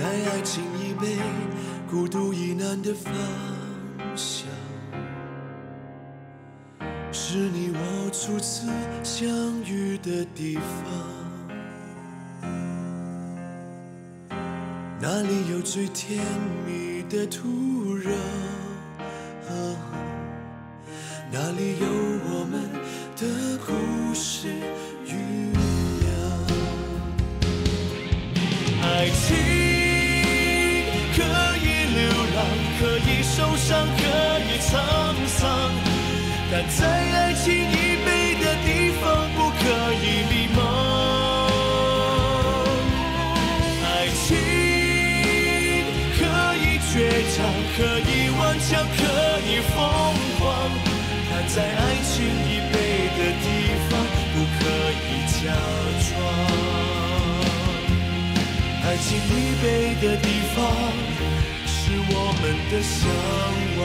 在爱情以北孤独已难的方向，是你我初次相遇的地方。哪里有最甜蜜的土壤？哪里有我们的故事酝酿？爱情可以流浪，可以受伤，可以沧桑，但在爱情爱情已被的地方，是我们的向往。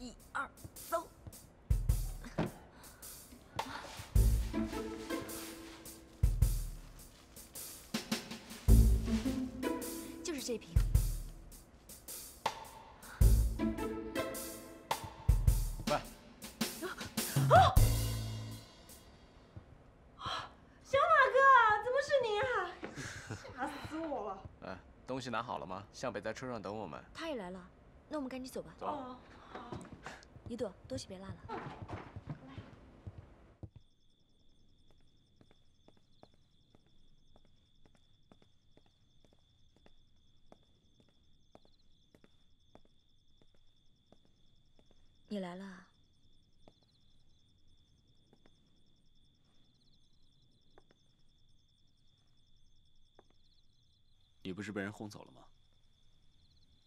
一二走。就是这瓶。喂，小马哥，怎么是你啊？吓死我了！哎，东西拿好了吗？向北在车上等我们。他也来了，那我们赶紧走吧。走。哦，一朵，东西别落了。你来了啊。你不是被人轰走了吗？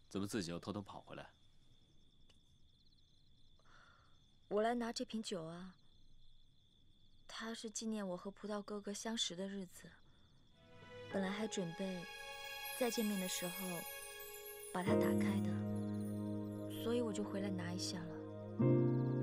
怎么自己又偷偷跑回来？我来拿这瓶酒啊。它是纪念我和葡萄哥哥相识的日子。本来还准备再见面的时候把它打开的，所以我就回来拿一下了。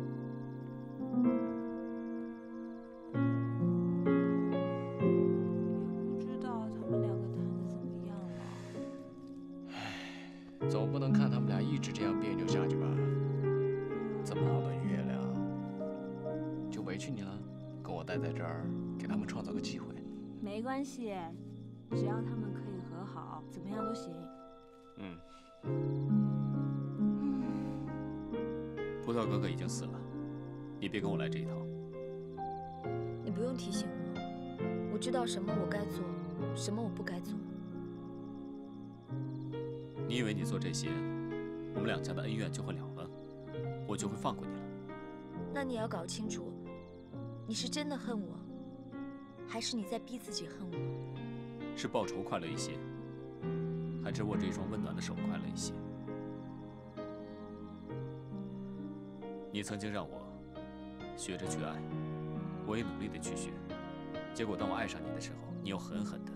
你要搞清楚，你是真的恨我，还是你在逼自己恨我？是报仇快乐一些，还是握着一双温暖的手快乐一些？你曾经让我学着去爱，我也努力的去学，结果当我爱上你的时候，你又狠狠的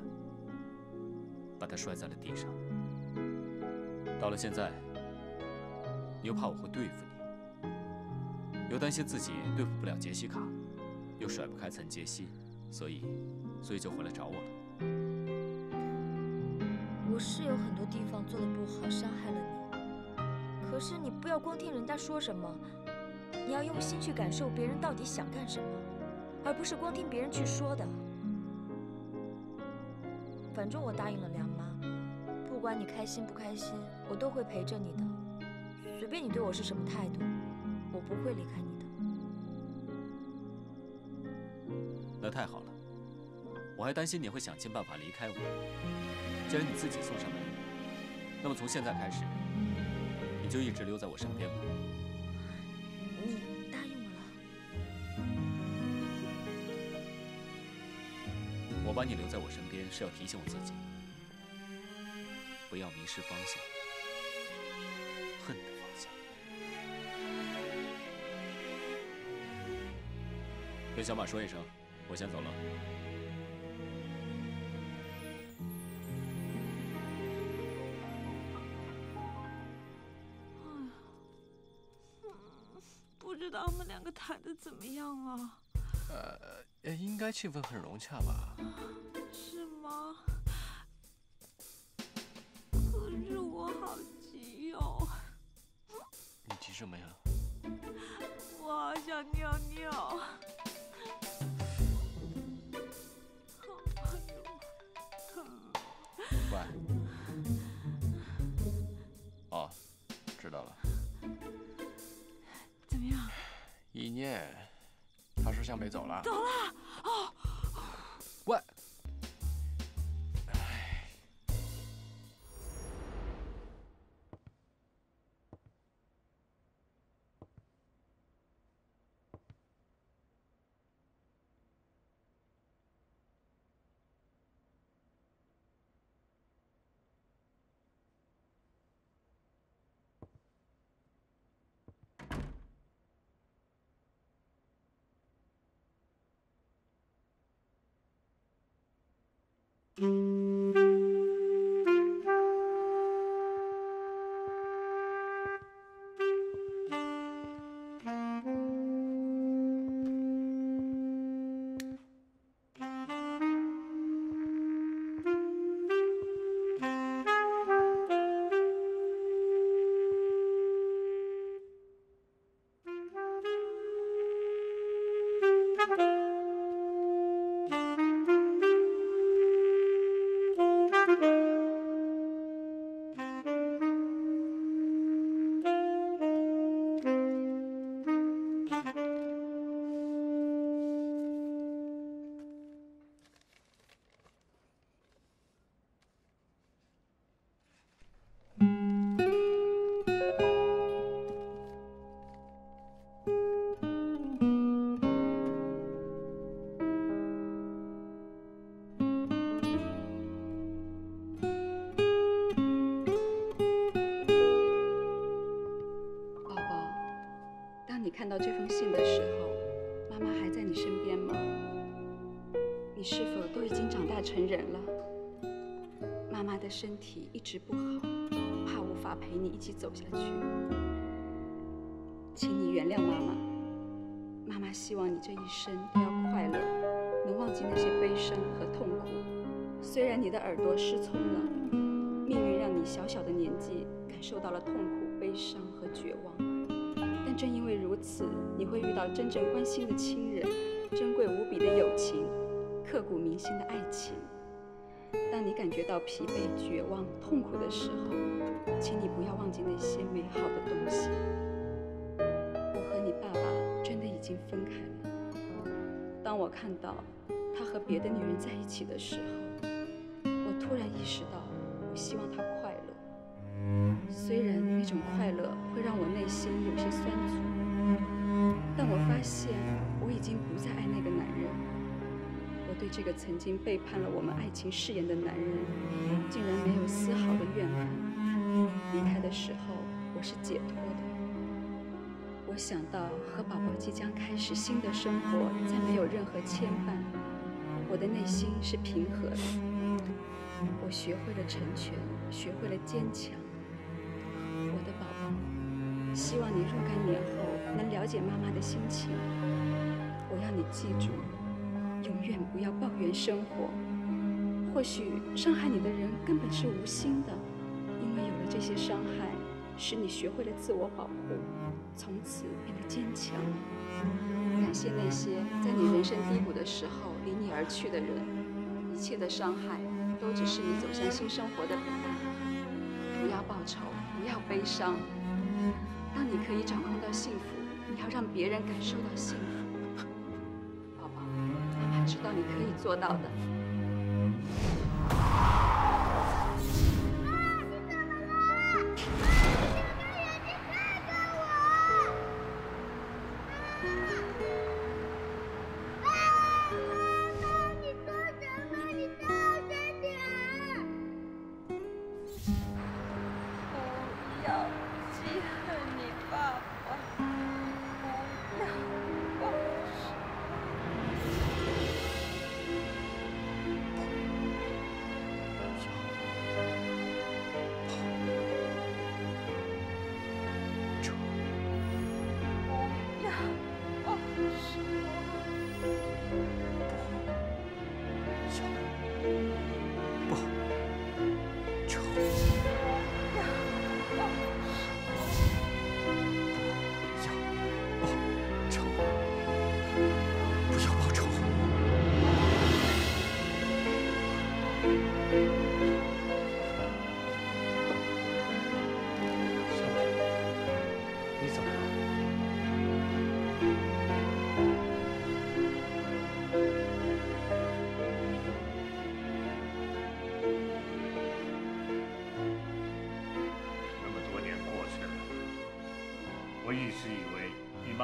把它摔在了地上。到了现在，你又怕我会对付，又担心自己对付不了杰西卡，又甩不开岑杰西，所以，所以就回来找我了。我是有很多地方做的不好，伤害了你。可是你不要光听人家说什么，你要用心去感受别人到底想干什么，而不是光听别人去说的。反正我答应了梁妈，不管你开心不开心，我都会陪着你的。随便你对我是什么态度，不会离开你的。那太好了。我还担心你会想尽办法离开我。既然你自己送上门那么从现在开始你就一直留在我身边吧。你答应我了。我把你留在我身边是要提醒我自己不要迷失方向。跟小马说一声，我先走了。不知道我们两个谈的怎么样啊？呃，应该气氛很融洽吧？是吗？可是我好急哦。你急什么呀？我好想尿尿。乖。哦，知道了。怎么样？一念，他说向北走了。走了。Mm-hmm. 宝一起走下去，请你原谅妈妈。妈妈希望你这一生都要快乐，能忘记那些悲伤和痛苦。虽然你的耳朵失聪了，命运让你小小的年纪感受到了痛苦、悲伤和绝望。但正因为如此，你会遇到真正关心的亲人，珍贵无比的友情，刻骨铭心的爱情。当你感觉到疲惫、绝望、痛苦的时候，请你不要忘记那些美好的东西。我和你爸爸真的已经分开了。当我看到他和别的女人在一起的时候，我突然意识到，我希望他快乐。虽然那种快乐会让我内心有些酸楚，但我发现我已经不再爱那个男人。我对这个曾经背叛了我们爱情誓言的男人，竟然没有丝毫的怨恨。离开的时候，我是解脱的。我想到和宝宝即将开始新的生活，再没有任何牵绊，我的内心是平和的。我学会了成全，学会了坚强。我的宝宝，希望你若干年后能了解妈妈的心情。我要你记住，永远不要抱怨生活。或许伤害你的人根本是无心的，这些伤害，使你学会了自我保护，从此变得坚强。感谢那些在你人生低谷的时候离你而去的人，一切的伤害都只是你走向新生活的彼岸。不要报仇，不要悲伤。当你可以掌控到幸福，你要让别人感受到幸福。宝宝，妈妈知道你可以做到的。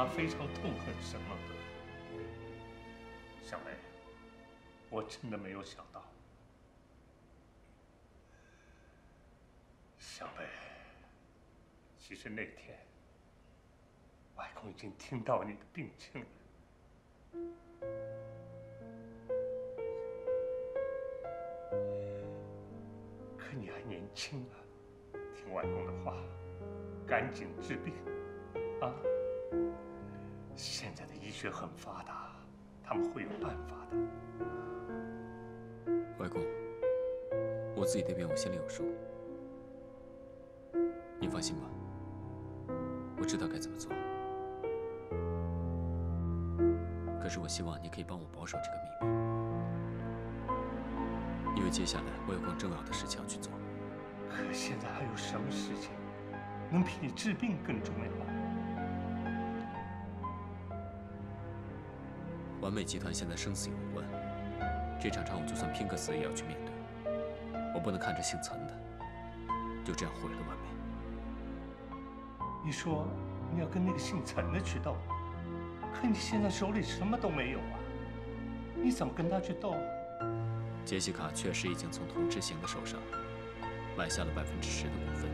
他非常痛恨沈梦德。小梅，我真的没有想到，小梅，其实那天，外公已经听到你的病情了。可你还年轻啊，听外公的话，赶紧治病，啊！现在的医学很发达，他们会有办法的。外公，我自己的病我心里有数，你放心吧，我知道该怎么做。可是我希望你可以帮我保守这个秘密，因为接下来我有更重要的事情要去做。可现在还有什么事情能比你治病更重要？完美集团现在生死攸关，这场仗我就算拼个死也要去面对。我不能看着姓岑的就这样毁了完美。你说你要跟那个姓岑的去斗，可你现在手里什么都没有啊，你怎么跟他去斗？杰西卡确实已经从童志行的手上买下了百分之十的股份，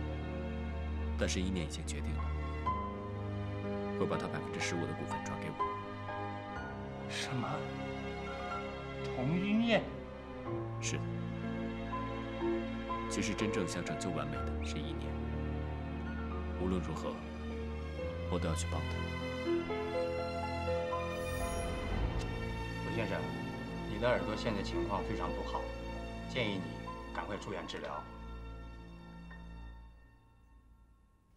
但是一念已经决定了，会把他百分之十五的股份转给我。什么？童一念？是的。其实真正想拯救完美的是一年。无论如何，我都要去帮他。韦先生，你的耳朵现在情况非常不好，建议你赶快住院治疗。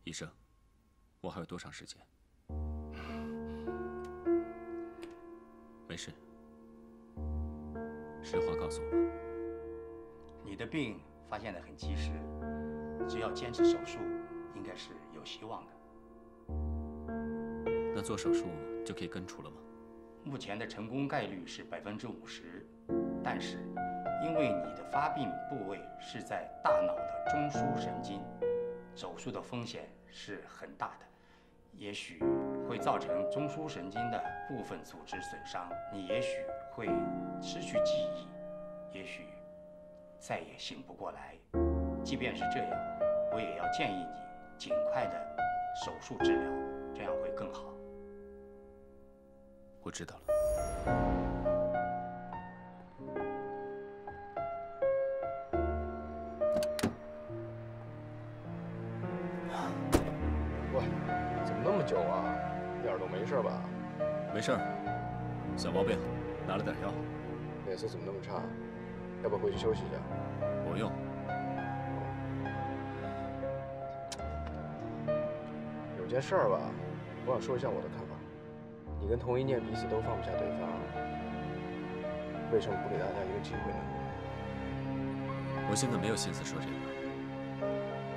医生，我还有多长时间？事，实话告诉我吧。你的病发现的很及时，只要坚持手术，应该是有希望的。那做手术就可以根除了吗？目前的成功概率是百分之五十，但是因为你的发病部位是在大脑的中枢神经，手术的风险是很大的，也许会造成中枢神经的部分组织损伤，你也许会失去记忆，也许再也醒不过来。即便是这样，我也要建议你尽快的手术治疗，这样会更好。我知道了。没事吧？没事，小毛病，拿了点药。脸色怎么那么差？要不要回去休息一下？不用。有件事儿吧，我想说一下我的看法。你跟童一念彼此都放不下对方，为什么不给大家一个机会呢？我现在没有心思说这个。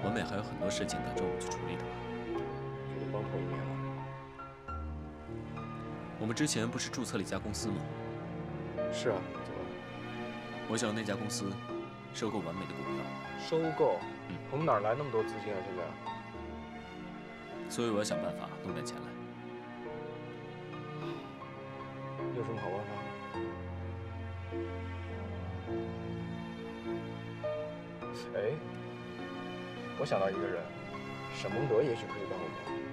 完美还有很多事情等着我们去处理的吧？们之前不是注册了一家公司吗？是啊，怎么了？我想那家公司收购完美的股票。收购？嗯我们哪来那么多资金啊？现在？所以我要想办法弄点钱来。你有什么好办法？哎，我想到一个人，沈蒙德也许可以帮我们。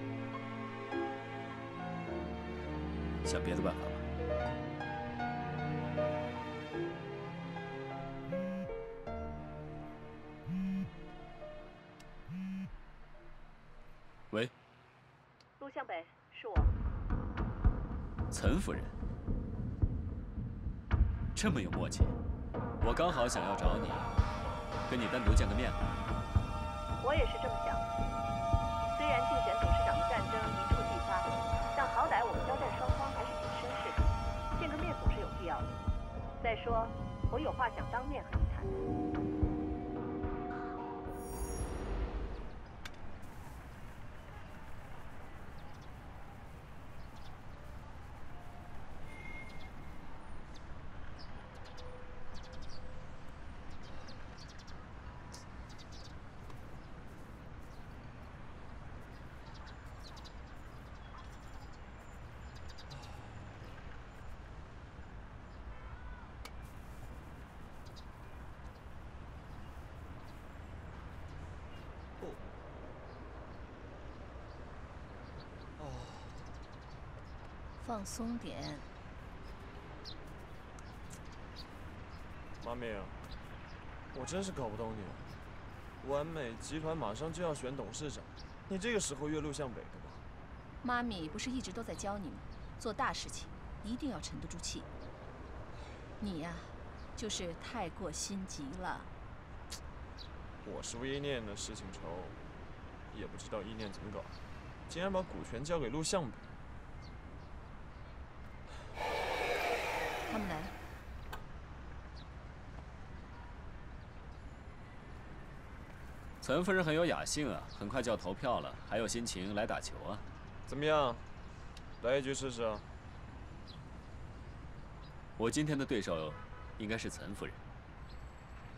想别的办法吧。喂，陆向北，是我。岑夫人，这么有默契，我刚好想要找你，跟你单独见个面。我也是这么想再说，我有话想当面和你谈。谈放松点。妈咪，我真是搞不懂你。完美集团马上就要选董事长，你这个时候越路向北的吗？妈咪不是一直都在教你吗？做大事情一定要沉得住气。你呀，就是太过心急了。我是为意念的事情愁，也不知道意念怎么搞，竟然把股权交给陆向北。他们来了。岑夫人很有雅兴啊，很快就要投票了，还有心情来打球啊？怎么样？来一局试试啊！我今天的对手应该是岑夫人。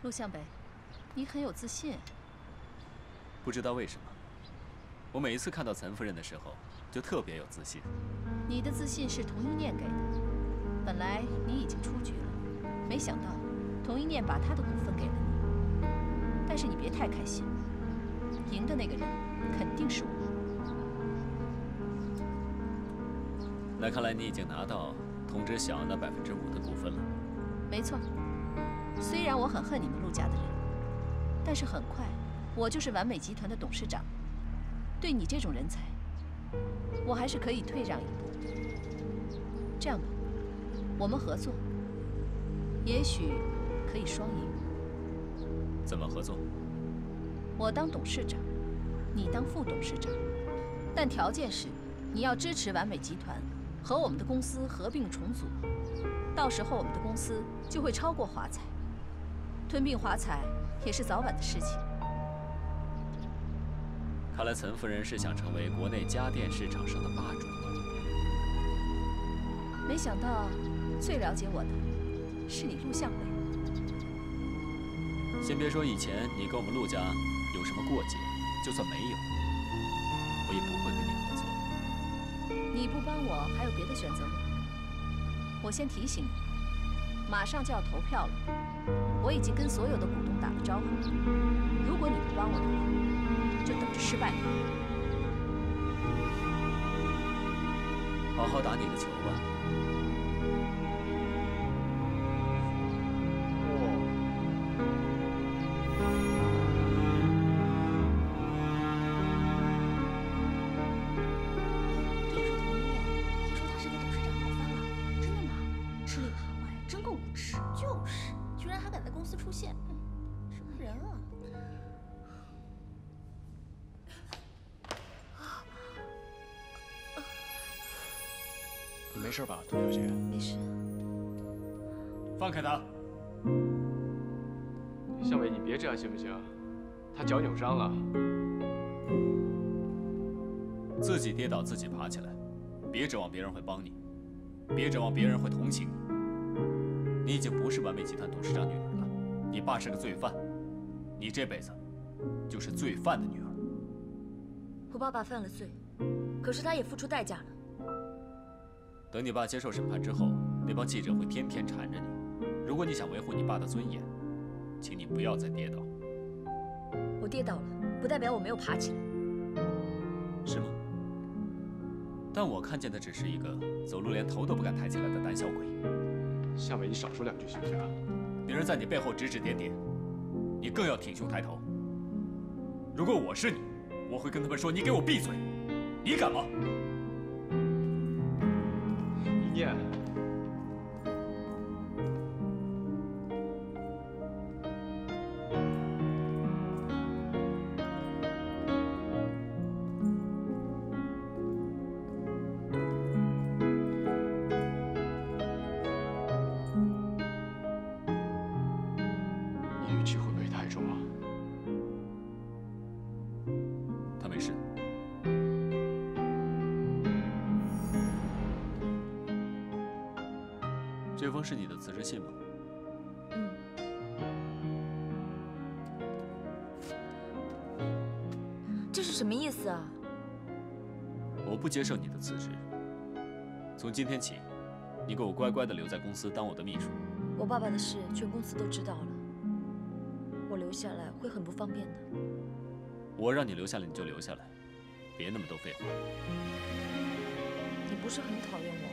陆向北，你很有自信。不知道为什么，我每一次看到岑夫人的时候，就特别有自信。你的自信是童一念给的。本来你已经出局了，没想到童一念把他的股份给了你。但是你别太开心，赢的那个人肯定是我。那看来你已经拿到通知晓那百分之五的股份了。没错，虽然我很恨你们陆家的人，但是很快我就是完美集团的董事长，对你这种人才，我还是可以退让一步。这样吧，我们合作，也许可以双赢。怎么合作？我当董事长，你当副董事长，但条件是你要支持完美集团和我们的公司合并重组，到时候我们的公司就会超过华彩，吞并华彩也是早晚的事情。看来岑夫人是想成为国内家电市场上的霸主。没想到最了解我的是你陆向北。先别说以前你跟我们陆家有什么过节，就算没有，我也不会跟你合作。你不帮我，还有别的选择吗？我先提醒你，马上就要投票了，我已经跟所有的股东打了招呼。如果你不帮我的话，就等着失败吧。好好打你的球吧。事吧，杜小姐？没事。放开他！向伟，你别这样行不行？他脚扭伤了。自己跌倒自己爬起来，别指望别人会帮你，别指望别人会同情你。你已经不是完美集团董事长女儿了，你爸是个罪犯，你这辈子就是罪犯的女儿。我爸爸犯了罪，可是他也付出代价了。等你爸接受审判之后，那帮记者会天天缠着你。如果你想维护你爸的尊严，请你不要再跌倒。我跌倒了，不代表我没有爬起来。是吗？但我看见的只是一个走路连头都不敢抬起来的胆小鬼。夏伟，你少说两句行不行啊？别人在你背后指指点点，你更要挺胸抬头。如果我是你，我会跟他们说：“你给我闭嘴！”你敢吗？念。今天起，你给我乖乖的留在公司当我的秘书。我爸爸的事全公司都知道了，我留下来会很不方便的。我让你留下来，你就留下来，别那么多废话。你不是很讨厌我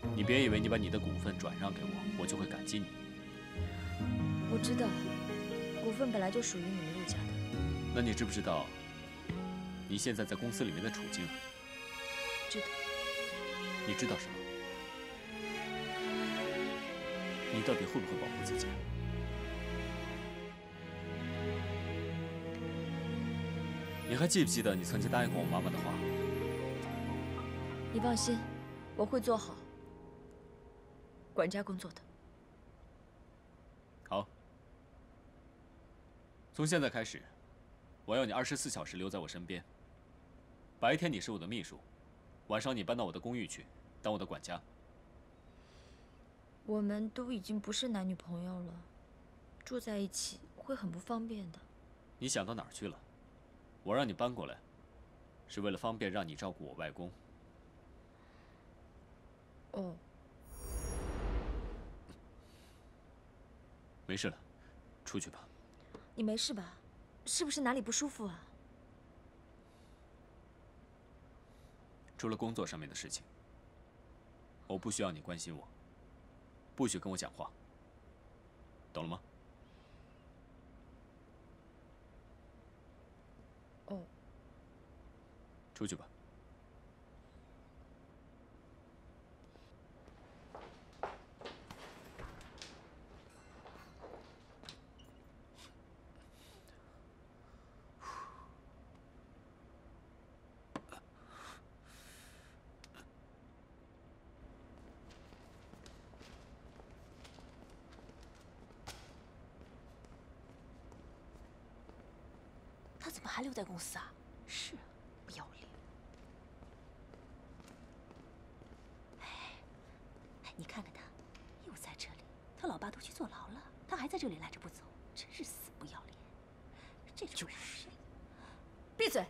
吗？你别以为你把你的股份转让给我，我就会感激你。我知道，股份本来就属于你们陆家的。那你知不知道你现在在公司里面的处境？你知道什么？你到底会不会保护自己？你还记不记得你曾经答应过我妈妈的话？你放心，我会做好管家工作的。好，从现在开始，我要你二十四小时留在我身边。白天你是我的秘书，晚上你搬到我的公寓去，当我的管家。我们都已经不是男女朋友了，住在一起会很不方便的。你想到哪儿去了？我让你搬过来，是为了方便让你照顾我外公。哦，没事了，出去吧。你没事吧？是不是哪里不舒服啊？除了工作上面的事情，我不需要你关心我，不许跟我讲话，懂了吗？哦，出去吧。他怎么还留在公司啊？是啊，不要脸！哎，哎，你看看他，又在这里。他老爸都去坐牢了，他还在这里赖着不走，真是死不要脸！这种人，闭嘴！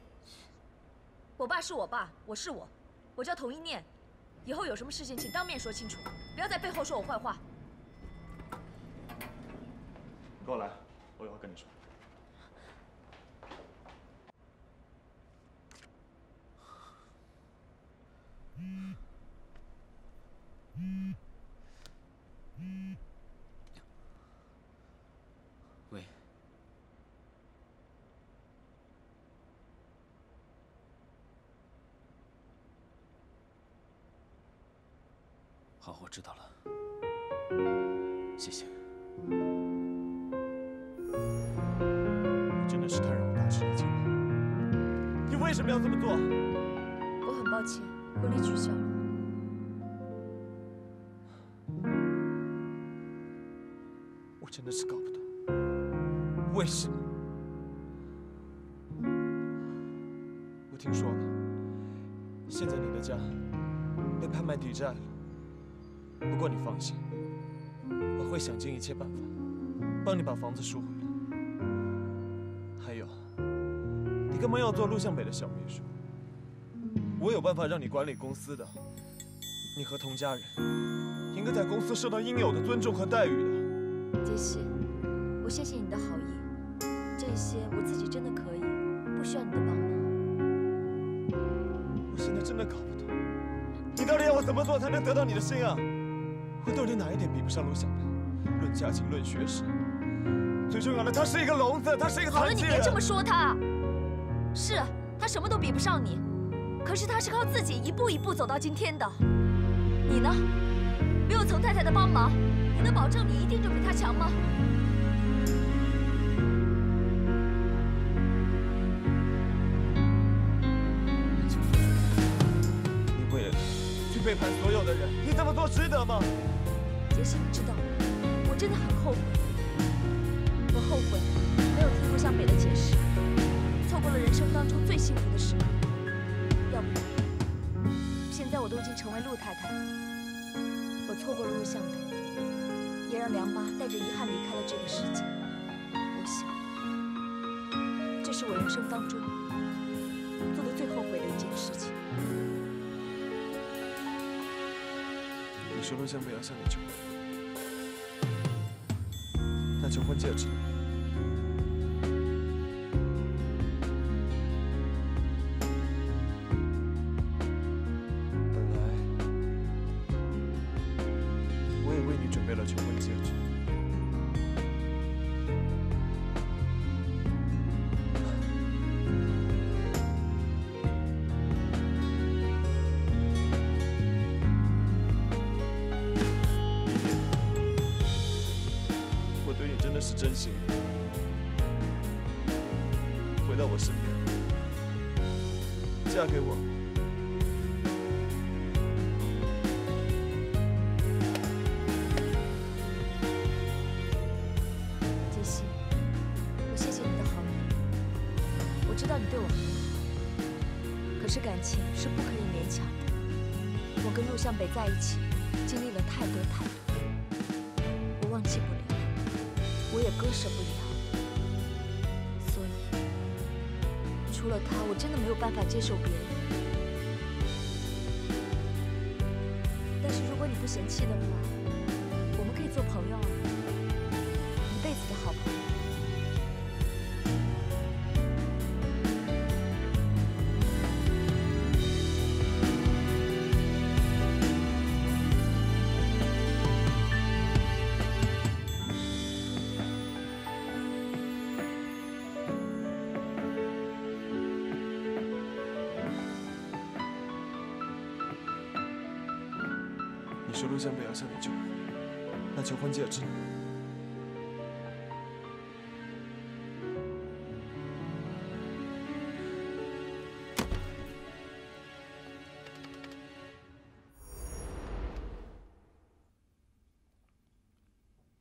我爸是我爸，我是我，我叫童一念。以后有什么事情，请当面说清楚，不要在背后说我坏话。跟我来，我有话跟你说。喂，好，我知道了，谢谢。你真的是太让我大吃一惊了。你为什么要这么做？我很抱歉，婚礼取消了。我真的是搞不懂，为什么？我听说了，现在你的家被拍卖抵债了。不过你放心，我会想尽一切办法帮你把房子赎回来。还有，你干嘛要做陆向北的小秘书？我有办法让你管理公司的。你和童家人应该在公司受到应有的尊重和待遇的。杰西，我谢谢你的好意，这些我自己真的可以，不需要你的帮忙。我现在真的搞不懂，你到底要我怎么做才能得到你的心啊？我到底哪一点比不上陆小曼？论家境，论学识，最重要的，他是一个聋子，他是一个好了，残疾人。你别这么说他。是啊，他什么都比不上你，可是他是靠自己一步一步走到今天的。你呢？没有曾太太的帮忙，你能保证你一定就比他强吗？值得吗？杰西，你知道？我真的很后悔，我后悔没有听陆向北的解释，错过了人生当中最幸福的时刻。要不，现在我都已经成为陆太太了，我错过了陆向北，也让梁八带着遗憾离开了这个世界。我想，这是我人生当中做的最后悔的一件事情。你说陆向北要向你求婚，那求婚戒指。是感情是不可以勉强的。我跟陆向北在一起，经历了太多太多，我忘记不了，我也割舍不了。所以，除了他，我真的没有办法接受别人。但是如果你不嫌弃的话，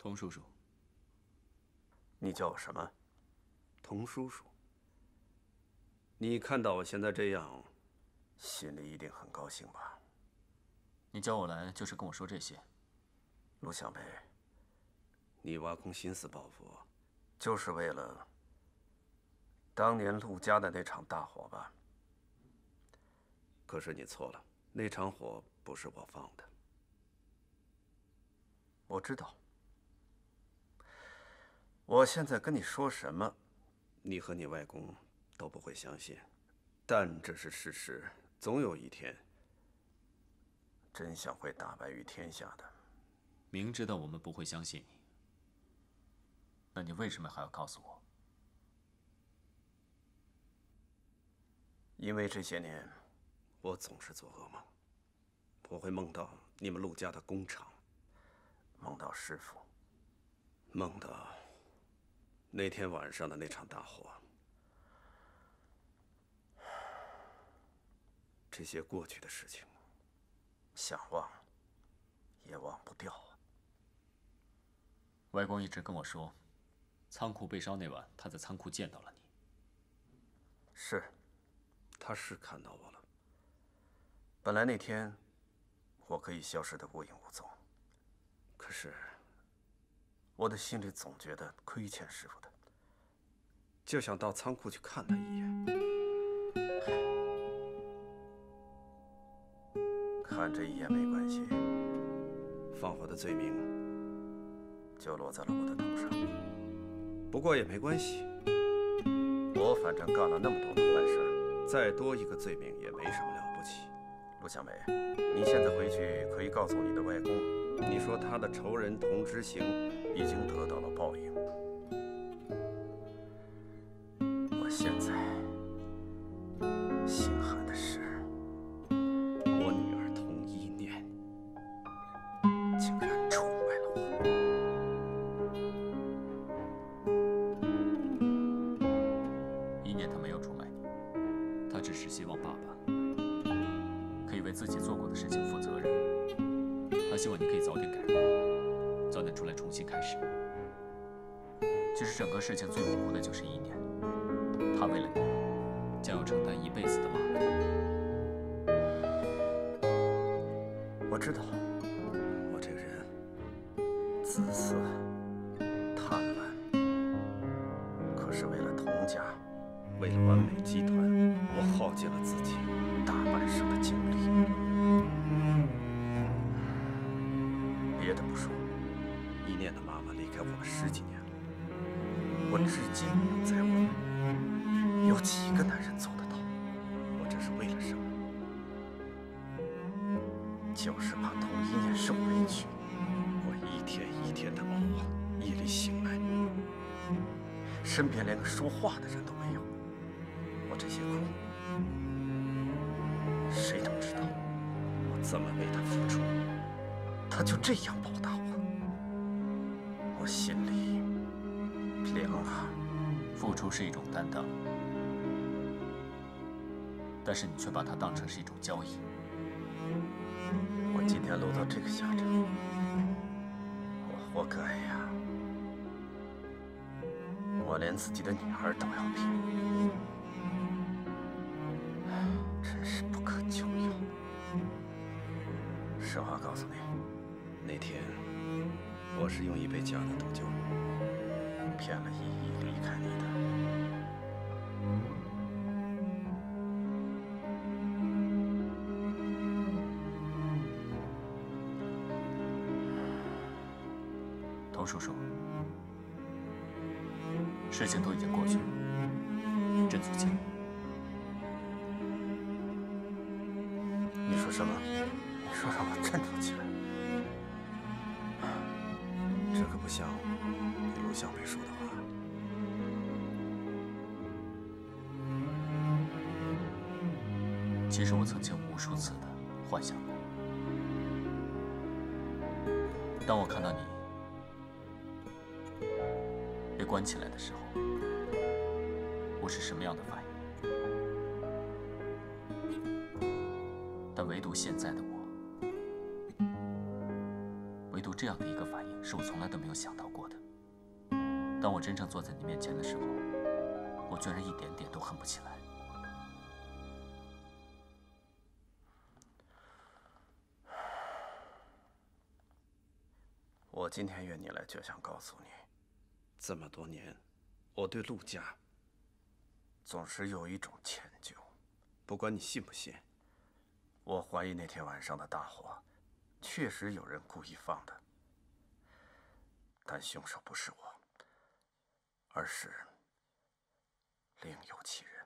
童叔叔，你叫我什么？童叔叔。你看到我现在这样，心里一定很高兴吧？你叫我来就是跟我说这些。陆向北，你挖空心思报复我，就是为了当年陆家的那场大火吧？可是你错了，那场火不是我放的。我知道。我现在跟你说什么，你和你外公都不会相信，但这是事实。总有一天，真相会大白于天下的。明知道我们不会相信你，那你为什么还要告诉我？因为这些年，我总是做噩梦，我会梦到你们陆家的工厂，梦到师傅，梦到那天晚上的那场大火。这些过去的事情，想忘也忘不掉啊。外公一直跟我说，仓库被烧那晚，他在仓库见到了你。是，他是看到我了。本来那天我可以消失的无影无踪，可是我的心里总觉得亏欠师傅的，就想到仓库去看他一眼。看这一眼没关系，放火的罪名就落在了我的头上。不过也没关系，我反正干了那么多的坏事，再多一个罪名也没什么了不起。陆小梅，你现在回去可以告诉你的外公，你说他的仇人童之行已经得到了报应。别的不说，一念的妈妈离开我们十几年了，我至今不能再问，有几个男人做得到？我这是为了什么？就是怕童一念受委屈，我一一天一天的熬，夜里醒来，身边连个说话的人都这样报答我，我心里凉了！付出是一种担当，但是你却把它当成是一种交易。我今天落到这个下场，我活该呀！我连自己的女儿都要骗，叔叔，事情都已经过去了，振作起来。你说什么？你说让我振作起来？这可不像你陆向北说的话。其实我曾经无数次的幻想过，当我看到你关起来的时候，我是什么样的反应？但唯独现在的我，唯独这样的一个反应，是我从来都没有想到过的。当我真正坐在你面前的时候，我居然一点点都恨不起来。我今天约你来，就想告诉你，这么多年，我对陆家总是有一种歉疚。不管你信不信，我怀疑那天晚上的大火，确实有人故意放的，但凶手不是我，而是另有其人。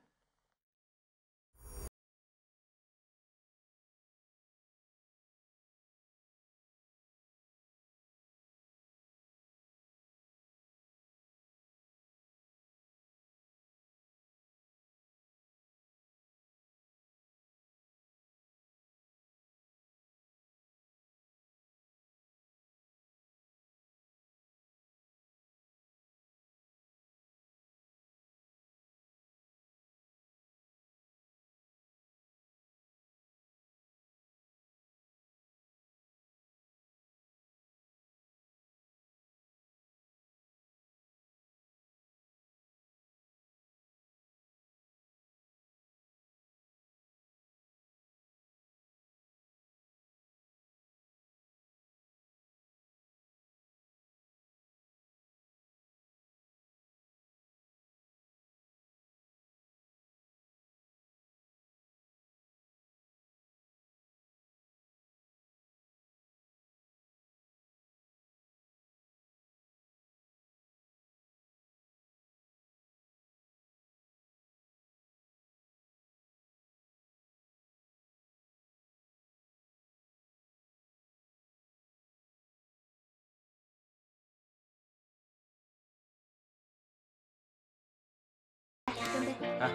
哎，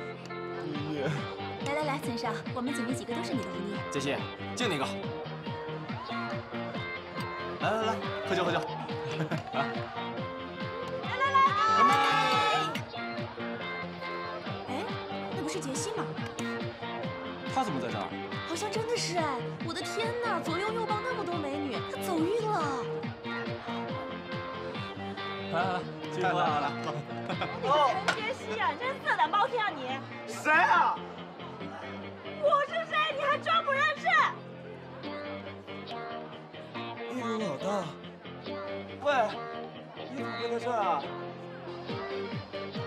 来来来，村上，我们姐妹几个都是你的姨娘。杰西，敬你一个。来来来，喝酒喝酒。啊，来来来，干杯！哎，那不是杰西吗？他怎么在这儿？好像真的是哎！我的天哪，左右右抱那么多美女，他走运了。来来来，继续喝，来来喝。哦，你真色胆包天啊你！谁啊？我是谁？你还装不认识？一流老大。喂，你怎么会在这儿啊？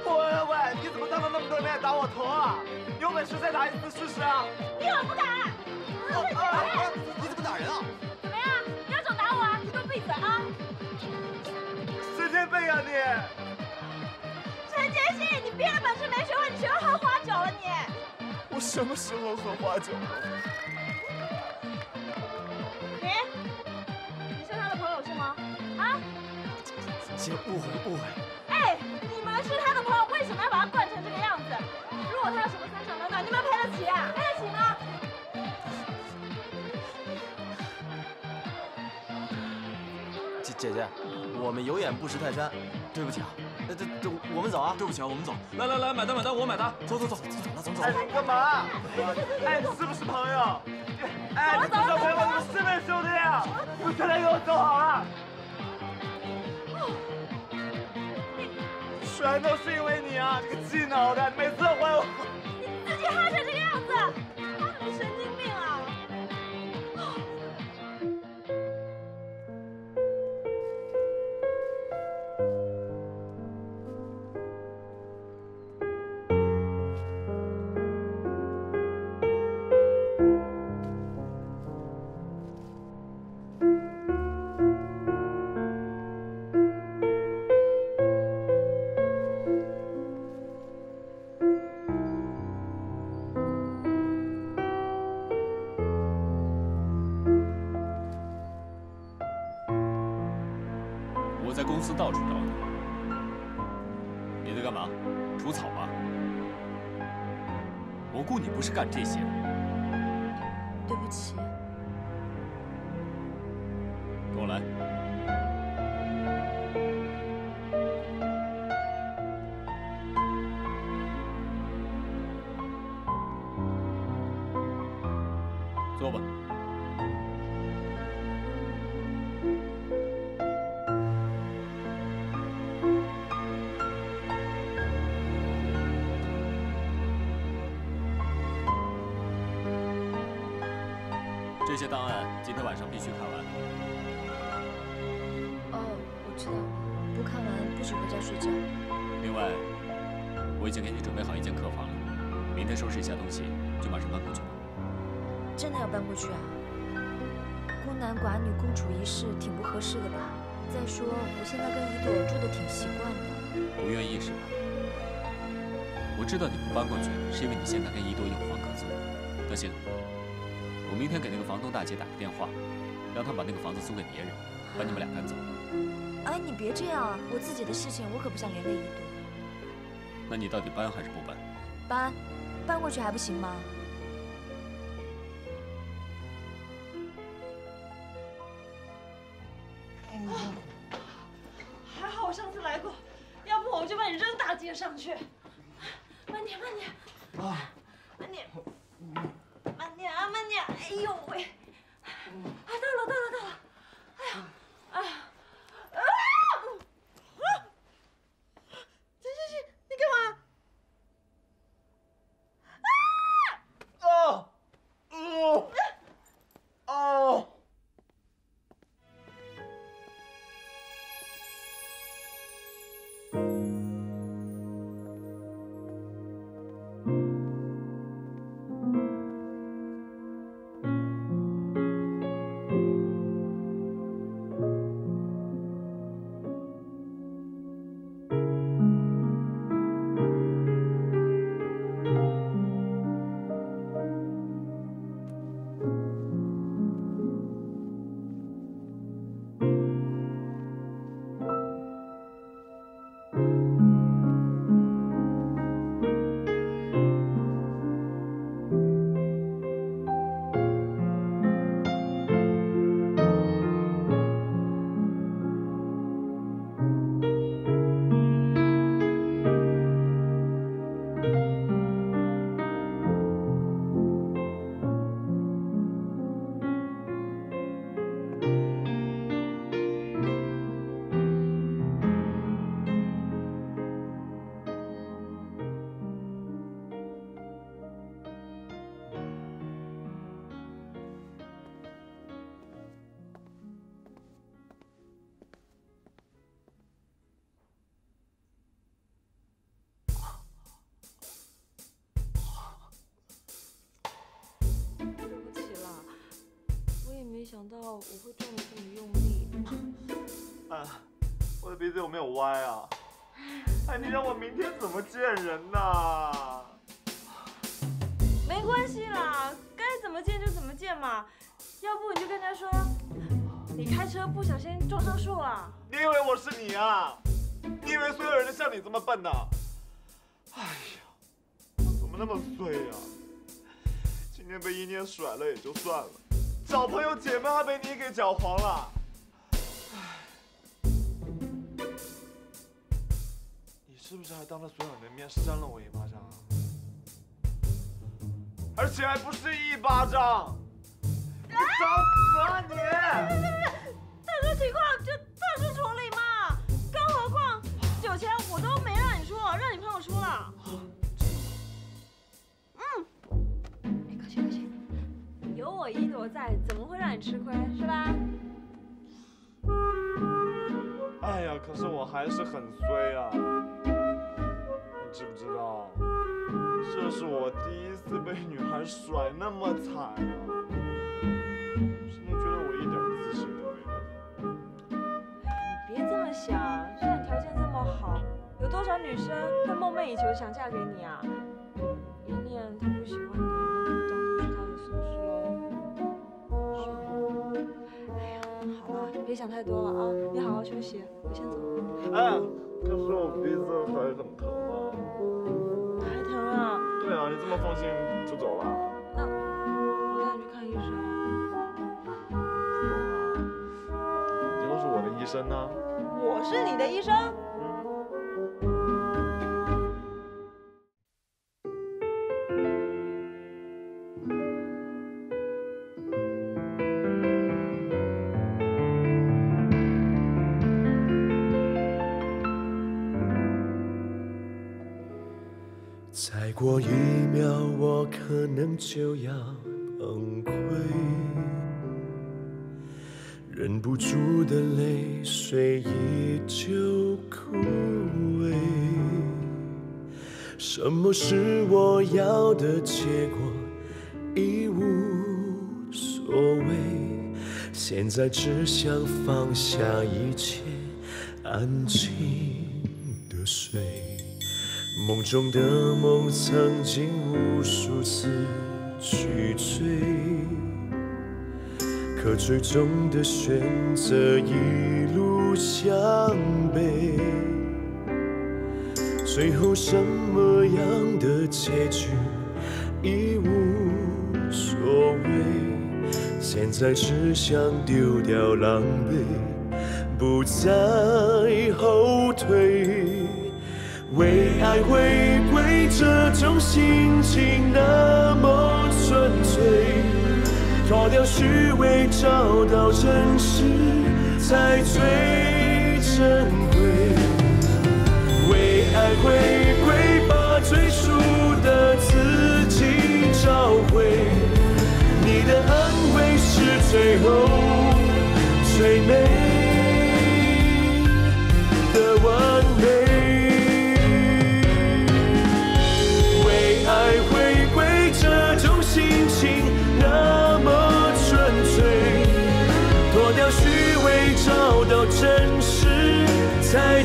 喂喂，你怎么当着那么多人面打我头啊？有本事再打一次试试啊！你敢不敢？啊！你怎么打人啊？怎么样？你要总打我啊？你给我闭嘴啊！神经病啊你！你别的本事没学会，你学会喝花酒了你！我什么时候喝花酒了？你，你是他的朋友是吗？啊？姐误会误会。哎，你们是他的朋友，为什么要把他惯成这个样子？如果他有什么三长两短，你们赔得起啊？赔得起吗？姐姐姐，我们有眼不识泰山，对不起啊。那这这我们走啊。对不起啊，我们走。来来来，买单买单，我买单。走走走，走了走走。哎，干嘛？哎，是不是朋友？哎，你这小朋友怎么四面兄弟啊？你快点给我走好了。全都是因为你啊！这个鸡脑袋，每次都坏我。你自己害成这个这些档案今天晚上必须看完。哦，我知道，不看完不许回家睡觉。另外，我已经给你准备好一间客房了，明天收拾一下东西就马上搬过去吧。真的要搬过去啊？孤男寡女共处一室，挺不合适的吧？再说我现在跟一朵住的挺习惯的。不愿意是吧？我知道你不搬过去，是因为你现在跟一朵有房可租。那行，我明天给那个房东大姐打个电话，让她把那个房子租给别人，把你们俩赶走。哎，你别这样啊！我自己的事情，我可不想连累一朵。那你到底搬还是不搬？搬，搬过去还不行吗？想到我会撞得这么用力。啊，我的鼻子有没有歪啊？哎，你让我明天怎么见人呐？没关系啦，该怎么见就怎么见嘛。要不你就跟他说，你开车不小心撞上树了。你以为我是你啊？你以为所有人都像你这么笨呢？哎呀，我怎么那么碎呀？今天被一念甩了也就算了，找朋友姐妹还被你给搅黄了。你是不是还当着所有人的面扇了我一巴掌啊？而且还不是一巴掌！你找死啊你！特殊情况就特殊处理嘛，更何况酒钱我都没让你出，让你朋友出了。有我一朵在，怎么会让你吃亏，是吧？哎呀，可是我还是很衰啊！你知不知道，这是我第一次被女孩甩那么惨啊！现在觉得我一点自信都没有。你别这么想，现在条件这么好，有多少女生会梦寐以求想嫁给你啊？别想太多了啊，你好好休息，我先走。哎，可是我鼻子还很疼啊！还疼啊？对啊，你这么放心就走了？那我带你去看医生。不用啊，你就是我的医生呢、我是你的医生。过一秒，我可能就要崩溃，忍不住的泪水依旧枯萎。什么是我要的结果？已无所谓。现在只想放下一切，安静。梦中的梦曾经无数次去追，可最终的选择一路向北。最后什么样的结局已无所谓，现在只想丢掉狼狈，不再后退。为爱回归这种心情那么纯粹，脱掉虚伪，找到真实才最珍贵。为爱回归，把最初的自己找回。你的安慰是最后最美的完美。粹，